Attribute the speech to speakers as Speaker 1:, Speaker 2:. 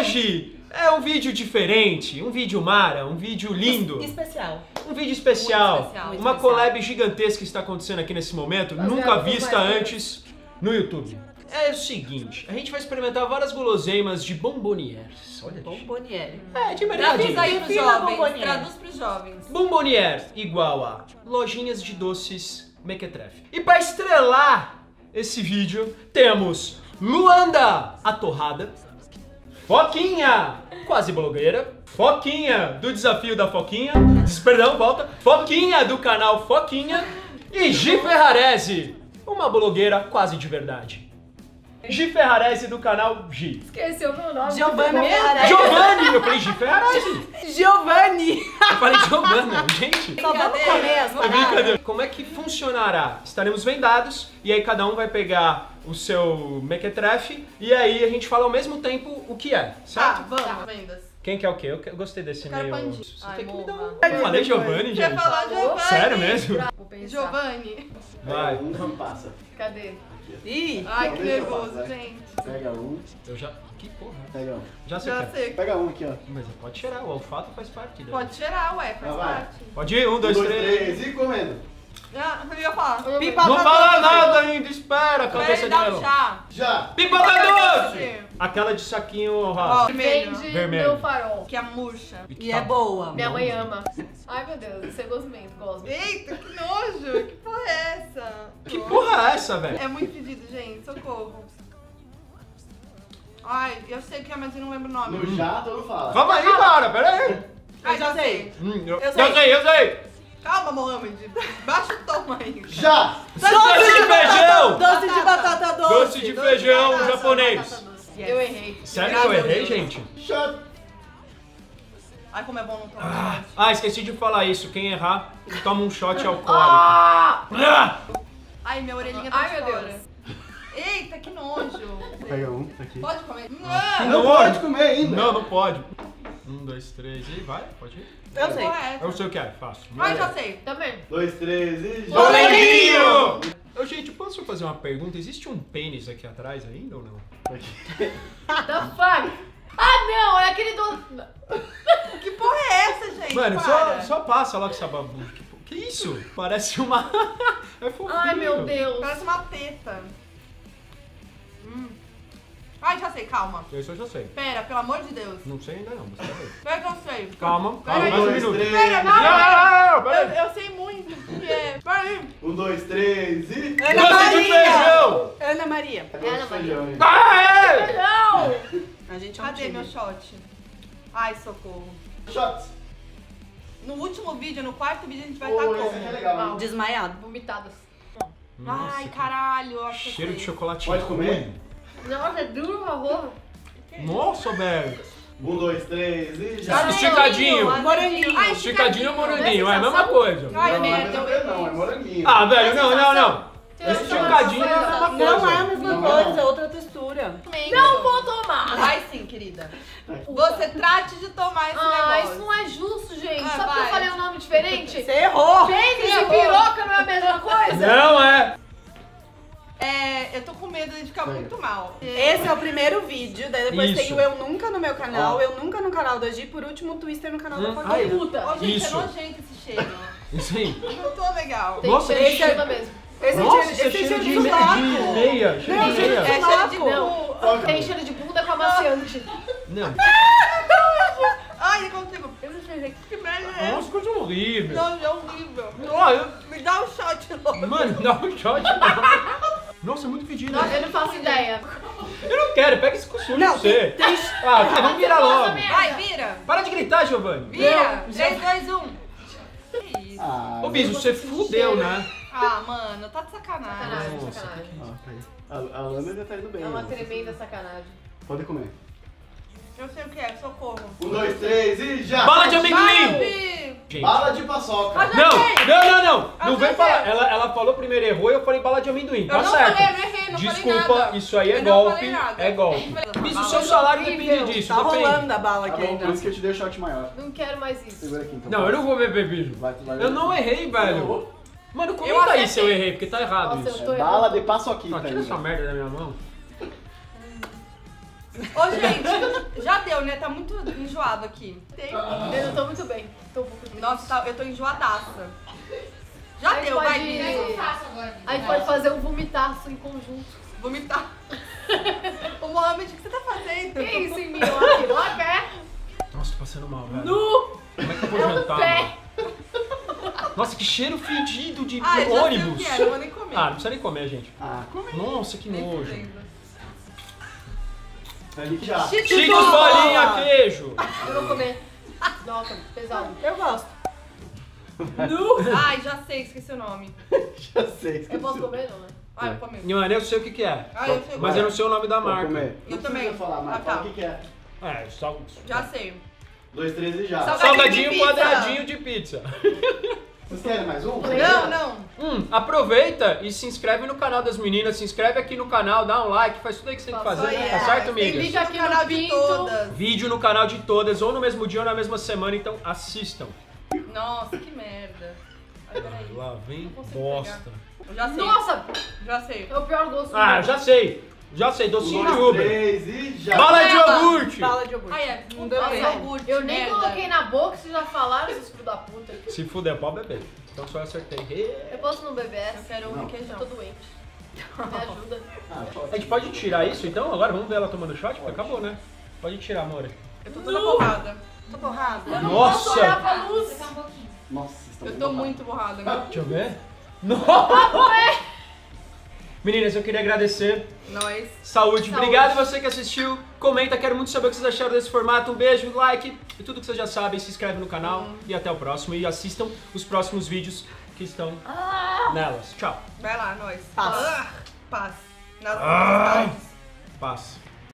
Speaker 1: hoje é um vídeo diferente, um vídeo mara, um vídeo lindo,
Speaker 2: Especial.
Speaker 1: um vídeo especial,
Speaker 3: Muito especial,
Speaker 1: uma
Speaker 2: especial.
Speaker 1: collab gigantesca que está acontecendo aqui nesse momento,
Speaker 4: Baseado
Speaker 1: nunca
Speaker 4: com
Speaker 1: vista antes no YouTube. É o seguinte, a gente vai experimentar várias guloseimas de bombonières. Olha,
Speaker 2: Bomboniere.
Speaker 1: é de
Speaker 3: Traduz
Speaker 1: mercadinho.
Speaker 3: aí pros
Speaker 2: Defina
Speaker 3: jovens. Traduz pros jovens.
Speaker 1: Bombonière igual a lojinhas de doces Mequetrefe. E para estrelar esse vídeo, temos Luanda, a torrada, Foquinha, quase blogueira, Foquinha, do desafio da Foquinha, perdão, volta, Foquinha, do canal Foquinha, e Gi Ferrarese, uma blogueira quase de verdade. Gi Ferrarese, do canal Gi.
Speaker 4: Esqueceu meu nome.
Speaker 2: Giovanna
Speaker 4: Meu
Speaker 2: Ferrarese.
Speaker 1: Giovanni, eu falei Gi Ferrarese.
Speaker 2: Giovanni!
Speaker 1: Eu falei Giovanna, gente.
Speaker 2: Só vamos comer as
Speaker 1: É brincadeira. Como é que funcionará? Estaremos vendados e aí cada um vai pegar o seu mequetrefe e aí a gente fala ao mesmo tempo o que é,
Speaker 3: Tá,
Speaker 1: certo?
Speaker 3: vamos, vendas.
Speaker 1: Quem quer o quê? Eu gostei desse meio... Você
Speaker 3: Ai,
Speaker 1: tem que me dar um... Eu falei Giovanni,
Speaker 3: Quer
Speaker 1: gente.
Speaker 3: falar Giovanni?
Speaker 1: Sério mesmo?
Speaker 3: Giovanni.
Speaker 1: Vai.
Speaker 5: Um não passa.
Speaker 4: Cadê?
Speaker 2: Ih,
Speaker 3: Ai, que nervoso, gente.
Speaker 5: Pega um,
Speaker 1: Eu já... Que porra.
Speaker 5: pega um.
Speaker 1: Já sei
Speaker 3: Já
Speaker 1: é.
Speaker 3: sei.
Speaker 5: Pega um aqui, ó.
Speaker 1: Mas pode cheirar, o olfato faz parte dele.
Speaker 3: Pode cheirar, ué, faz
Speaker 5: Ah,
Speaker 3: parte.
Speaker 1: Pode ir, um, dois,
Speaker 5: um,
Speaker 1: três.
Speaker 5: e comendo.
Speaker 3: Ah, eu ia falar.
Speaker 2: pipoca
Speaker 1: Não fala
Speaker 2: doce.
Speaker 1: nada ainda, espera,
Speaker 3: Pera
Speaker 1: cabeça de melão.
Speaker 3: chá.
Speaker 5: Já!
Speaker 1: Pipoca doce!
Speaker 3: Doce.
Speaker 1: Aquela de saquinho
Speaker 3: Ó,
Speaker 1: rosa.
Speaker 3: vermelho.
Speaker 4: Vende
Speaker 1: Vermelho.
Speaker 4: meu farol.
Speaker 3: Que é murcha.
Speaker 2: E é boa.
Speaker 4: Minha mãe ama. Ai, meu Deus, isso é gosmento, gosto.
Speaker 3: Eita, que nojo. Que porra é essa?
Speaker 1: Que porra é essa, velho?
Speaker 3: É muito pedido, gente. Socorro. Ai, eu sei o que é, mas eu não lembro o nome.
Speaker 5: No jato não fala.
Speaker 1: Calma aí, cara, pera aí.
Speaker 3: Ai, já sei.
Speaker 1: Hum, eu,
Speaker 2: Eu
Speaker 1: eu
Speaker 2: sei.
Speaker 1: sei, eu sei.
Speaker 3: Calma, Mohamed. Baixa o tom aí.
Speaker 5: Já!
Speaker 1: Doce de feijão!
Speaker 2: Doce de batata doce.
Speaker 1: Doce de feijão
Speaker 3: batata,
Speaker 1: japonês.
Speaker 3: doce.
Speaker 4: Eu errei.
Speaker 1: Sério que eu errei, gente?
Speaker 5: Shot!
Speaker 3: Ai, como é bom não tomar.
Speaker 1: Ah, esqueci de falar isso. Quem errar, toma um shot alcoólico.
Speaker 4: Ah!
Speaker 1: Ah!
Speaker 3: Ai, minha orelhinha tá
Speaker 4: Ai,
Speaker 3: de
Speaker 4: meu
Speaker 3: fora.
Speaker 4: Deus.
Speaker 3: Eita, que nojo.
Speaker 5: Pega um aqui.
Speaker 3: Pode comer? Não.
Speaker 5: Não
Speaker 1: nojo.
Speaker 5: pode comer ainda!
Speaker 1: Não, não pode. Um, dois, três e vai, pode ir.
Speaker 2: Eu sei.
Speaker 3: É?
Speaker 1: Eu sei o que é, fácil.
Speaker 3: Ai, já sei.
Speaker 4: Também.
Speaker 5: Dois, três e já!
Speaker 1: Bolinho! Ô, gente, posso fazer uma pergunta? Existe um pênis aqui atrás ainda ou não?
Speaker 5: Aqui.
Speaker 4: The fuck? Ah, não, é aquele do...
Speaker 3: Que porra é essa, gente?
Speaker 1: Mano, só,
Speaker 3: Para.
Speaker 1: só passa lá com essa babu. Que, que isso? Parece uma. é fofinho.
Speaker 4: Ai, meu Deus.
Speaker 3: Parece uma teta. Hum. Ai, já sei, calma.
Speaker 1: Isso eu já sei.
Speaker 3: Pera, pelo amor de Deus.
Speaker 1: Não sei ainda não, mas pera aí.
Speaker 3: Pera que eu sei.
Speaker 1: Calma,
Speaker 3: Pera
Speaker 1: calma,
Speaker 3: aí.
Speaker 1: mais um minuto.
Speaker 3: Pera,
Speaker 1: Não,
Speaker 3: não,
Speaker 1: não, não, não, pera
Speaker 3: Eu,
Speaker 1: aí.
Speaker 3: eu sei muito é. Pera aí.
Speaker 5: Um, dois, três e.
Speaker 2: Ana Maria.
Speaker 1: feijão!
Speaker 2: Ana Maria.
Speaker 5: Pega
Speaker 4: Ana
Speaker 5: feijão aí.
Speaker 1: Ah, é!
Speaker 4: Não!
Speaker 2: A gente é um
Speaker 3: Cadê
Speaker 2: time.
Speaker 3: meu shot? Ai, socorro.
Speaker 5: Shot!
Speaker 3: No último vídeo, no quarto vídeo, a gente vai
Speaker 5: Pô,
Speaker 3: estar
Speaker 5: esse aqui é
Speaker 3: como?
Speaker 5: legal.
Speaker 2: Desmaiado.
Speaker 4: Vomitadas.
Speaker 1: Nossa,
Speaker 3: Ai, caralho. eu acho que eu
Speaker 1: Cheiro de chocolate.
Speaker 5: Pode comer?
Speaker 4: Nossa, é duro o arroz.
Speaker 1: Nossa, velho.
Speaker 5: Um, dois, três e já!
Speaker 1: Cara, esticadinho.
Speaker 2: Moranguinho.
Speaker 3: Ai,
Speaker 1: Esticadinho ou moranguinho? É a mesma coisa.
Speaker 3: Ai,
Speaker 5: não,
Speaker 3: merda.
Speaker 5: não é não, é moranguinho.
Speaker 1: Ah, velho, não, não, não. Esticadinho é a mesma coisa.
Speaker 2: Não é a mesma
Speaker 5: Não.
Speaker 2: coisa, é outra textura.
Speaker 4: Não vou tomar.
Speaker 3: Vai sim, querida. Você trate de tomar esse
Speaker 4: Ah,
Speaker 3: negócio.
Speaker 4: isso não é justo, gente.
Speaker 3: Ah,
Speaker 4: Só porque eu
Speaker 3: vai.
Speaker 4: falei um nome diferente?
Speaker 2: Você errou.
Speaker 4: Pênis e piroca não é a mesma coisa?
Speaker 1: Não é.
Speaker 3: É, eu tô com medo de ficar muito mal.
Speaker 2: Esse é o primeiro vídeo, daí depois
Speaker 1: Isso.
Speaker 2: tem o Eu Nunca no meu canal. Eu Nunca no canal da Gi, por último o Twister no canal
Speaker 1: Hum.
Speaker 2: da
Speaker 1: Ai,
Speaker 2: Foquinha.
Speaker 4: Puta.
Speaker 3: Ô, gente,
Speaker 1: Isso.
Speaker 3: é nojento esse cheiro.
Speaker 1: Isso aí.
Speaker 3: Não tô legal.
Speaker 4: Tem
Speaker 1: Nossa,
Speaker 4: cheiro de chuva mesmo.
Speaker 2: Esse
Speaker 1: Nossa,
Speaker 2: é
Speaker 1: isso
Speaker 2: cheiro,
Speaker 1: é
Speaker 2: esse é
Speaker 1: cheiro
Speaker 2: cheiro
Speaker 1: de,
Speaker 2: de
Speaker 1: de meia. Cheiro
Speaker 2: Não,
Speaker 1: de
Speaker 2: cheiro
Speaker 1: meia.
Speaker 2: de
Speaker 3: É cheiro de.
Speaker 5: Foca.
Speaker 4: Tem cheiro de bunda com amaciante.
Speaker 1: Não.
Speaker 3: Ai, não consigo.
Speaker 4: Eu não sei.
Speaker 3: Que merda é?
Speaker 1: Nossa, coisa horrível.
Speaker 3: Não, é horrível.
Speaker 1: Olha,
Speaker 3: Me dá um shot logo.
Speaker 1: mano, dá um shot. Nossa, é muito pedido.
Speaker 4: Nossa, eu não faço ideia.
Speaker 1: Eu não quero, pega esse cuscuz
Speaker 2: Não,
Speaker 1: de você. Ah, tá, vamos virar logo.
Speaker 3: Vai, vira.
Speaker 1: Para de gritar, Giovanni.
Speaker 3: Vira.
Speaker 4: Não.
Speaker 3: 3, 2, 1. Que isso?
Speaker 5: Ah,
Speaker 1: Ô, Biso, você fudeu, né?
Speaker 3: Ah, mano, tá de sacanagem.
Speaker 4: Sacanagem,
Speaker 1: Nossa,
Speaker 4: sacanagem.
Speaker 5: tá aí. A, a Lana ainda tá indo bem.
Speaker 4: É uma
Speaker 5: né?
Speaker 4: tremenda sacanagem.
Speaker 5: Pode comer.
Speaker 3: Eu sei o que é, socorro.
Speaker 5: Um, dois, três e já!
Speaker 1: Bala de
Speaker 3: Vai,
Speaker 1: amendoim. Gente.
Speaker 5: Bala de paçoca!
Speaker 3: Mas
Speaker 1: Não, não, não, não. Não
Speaker 3: Acertei.
Speaker 1: vem falar. Ela, ela falou primeiro errou e eu falei bala de amendoim. Tá
Speaker 3: Eu não
Speaker 1: certo.
Speaker 3: falei, eu não errei, não falei
Speaker 1: Desculpa,
Speaker 3: nada.
Speaker 1: isso aí é
Speaker 3: Eu não
Speaker 1: golpe.
Speaker 3: falei nada.
Speaker 1: É golpe. Bicho, o seu salário depende disso.
Speaker 2: Tá
Speaker 1: depende.
Speaker 2: rolando a bala
Speaker 5: Tá
Speaker 2: aqui
Speaker 5: bom,
Speaker 2: ainda.
Speaker 5: por isso que eu te dei o shot maior.
Speaker 4: Não quero mais isso.
Speaker 5: Segura aqui então.
Speaker 1: Não, eu não vou beber,
Speaker 5: vai
Speaker 1: Eu não errei, velho. Mano,
Speaker 3: Eu
Speaker 1: comenta aí
Speaker 3: acertei.
Speaker 1: se eu errei, porque tá errado
Speaker 4: Nossa, eu
Speaker 1: isso.
Speaker 4: tô
Speaker 5: É bala de paçoquita
Speaker 1: tira essa merda da minha mão.
Speaker 3: Ô, gente, já deu, né? Tá muito enjoado aqui.
Speaker 4: Eu não tô muito bem. Tô um pouco triste.
Speaker 3: Nossa, tá- eu tô enjoadaça. Já
Speaker 4: A gente
Speaker 3: deu,
Speaker 4: pode-
Speaker 3: vai,
Speaker 4: É.
Speaker 3: Bia.
Speaker 6: Eu faço agora.
Speaker 4: A gente pode fazer um vomitaço em conjunto.
Speaker 3: Vomitar. Ô, Mohamed, o que você tá fazendo?
Speaker 4: Que isso em mim? Lá, lá pé.
Speaker 1: Nossa, tô passando mal, velho.
Speaker 4: Nu.
Speaker 1: Como é que eu vou
Speaker 4: É
Speaker 1: jantar,
Speaker 4: pé.
Speaker 1: mano? Nossa, que cheiro fedido de
Speaker 3: Ah, eu já sei o
Speaker 1: ônibus.
Speaker 3: que é, não vou nem comer.
Speaker 1: Ah, não precisa nem comer, gente.
Speaker 5: Ah, come
Speaker 1: Nossa, que
Speaker 3: Nem
Speaker 1: nojo.
Speaker 3: fudendo.
Speaker 5: Já.
Speaker 1: Cheetos bolinha queijo.
Speaker 4: Eu vou comer. Nossa, pesado.
Speaker 2: Eu gosto.
Speaker 3: Ai, já sei, esqueci o nome.
Speaker 5: Já sei, esqueci.
Speaker 4: Eu posso comer, não, né?
Speaker 3: Ah, eu comi.
Speaker 1: Mano, eu sei o que que é.
Speaker 3: Ah, eu sei.
Speaker 1: Mas eu não sei o nome da marca.
Speaker 5: comer.
Speaker 3: Eu
Speaker 5: Não
Speaker 3: também.
Speaker 5: falar, mas
Speaker 3: Ah,
Speaker 5: fala
Speaker 3: tá.
Speaker 5: o que que é.
Speaker 1: É, só...
Speaker 3: Já sei.
Speaker 5: Dois, três e já.
Speaker 3: Salgadinho
Speaker 1: Salgadinho
Speaker 3: de
Speaker 1: quadradinho de pizza.
Speaker 5: Vocês querem mais um?
Speaker 3: Não, não.
Speaker 1: Hum, aproveita e se inscreve no canal das meninas, se inscreve aqui no canal, dá um like, faz tudo aí que você tem que fazer,
Speaker 3: Só
Speaker 1: tá
Speaker 3: isso.
Speaker 1: certo,
Speaker 3: Tem
Speaker 1: amigas?
Speaker 3: vídeo aqui
Speaker 4: No
Speaker 3: canal de todas.
Speaker 1: Vídeo no canal de todas, ou no mesmo dia ou na mesma semana, então assistam.
Speaker 3: Nossa, que merda. Ai, peraí.
Speaker 1: Lá vem bosta.
Speaker 3: Eu já sei.
Speaker 4: Nossa,
Speaker 3: Já sei.
Speaker 4: é o pior gosto.
Speaker 1: Ah,
Speaker 4: do
Speaker 1: já sei. Já sei, docinho de
Speaker 5: dois,
Speaker 1: Uber.
Speaker 5: três e já.
Speaker 1: Bala de iogurte.
Speaker 2: Bala de iogurte.
Speaker 3: Ai, é. Não
Speaker 2: deu bem.
Speaker 3: iogurte,
Speaker 4: Eu nem
Speaker 3: merda.
Speaker 4: coloquei na boca, vocês já falaram, esses filhos da puta.
Speaker 1: Se fuder, pode beber. Então só acertei.
Speaker 4: Eu posso não beber
Speaker 3: Eu
Speaker 4: essa?
Speaker 3: quero um.
Speaker 4: Eu
Speaker 3: requeijão.
Speaker 4: tô doente. Me ajuda.
Speaker 5: Ah,
Speaker 1: A gente pode tirar isso então? Agora vamos ver ela tomando shot? Porque acabou, né? Pode tirar, amor.
Speaker 3: Eu tô toda borrada.
Speaker 2: Tô borrada.
Speaker 4: Eu não
Speaker 1: Nossa!
Speaker 4: posso olhar pra luz.
Speaker 6: um.
Speaker 5: Nossa,
Speaker 3: Eu tô muito borrada. né?
Speaker 1: Deixa eu ver. Nossa! Meninas, eu queria agradecer.
Speaker 3: Nós.
Speaker 1: Saúde.
Speaker 4: Saúde.
Speaker 1: Obrigado você que assistiu. Comenta, quero muito saber o que vocês acharam desse formato. Um beijo, like e tudo que vocês já sabem. Se inscreve no canal e até o próximo. E assistam os próximos vídeos que estão nelas. Tchau.
Speaker 3: Vai lá, nós.
Speaker 2: Paz.
Speaker 3: Ah, paz. Nas
Speaker 1: Ah.
Speaker 3: nas-
Speaker 1: Paz.